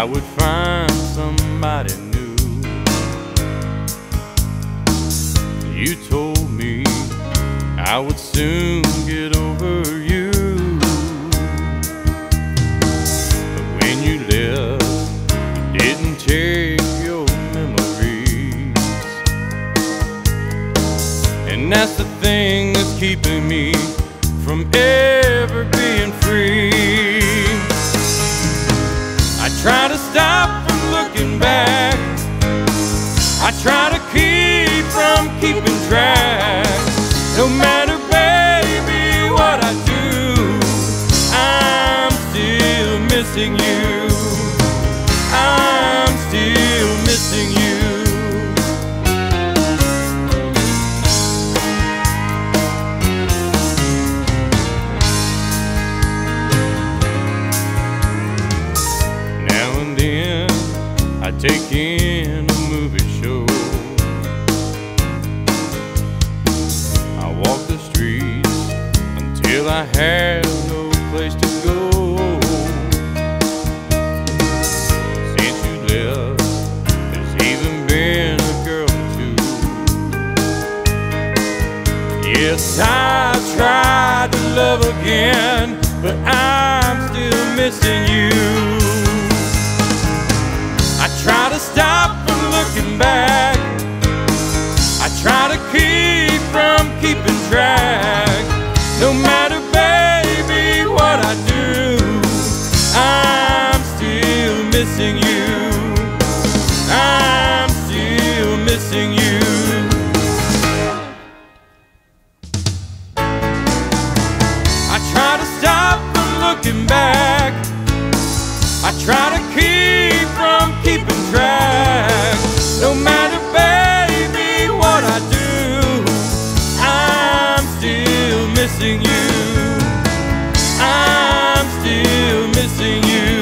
I would find somebody new. You told me I would soon get over you. But when you left, you didn't take your memories. And that's the thing that's keeping me from ever try to stop from looking back. I try to keep from keeping track. No matter, baby, what I do, I'm still missing you. Take in a movie show. I walk the streets until I have no place to go. Since you left, there's even been a girl or two. Yes, I've tried to love again, but I'm still missing you. I try to stop from looking back. I try to keep from keeping track. No matter, baby, what I do, I'm still missing you. I'm still missing you. I try to stop from looking back. I try to missing you. I'm still missing you.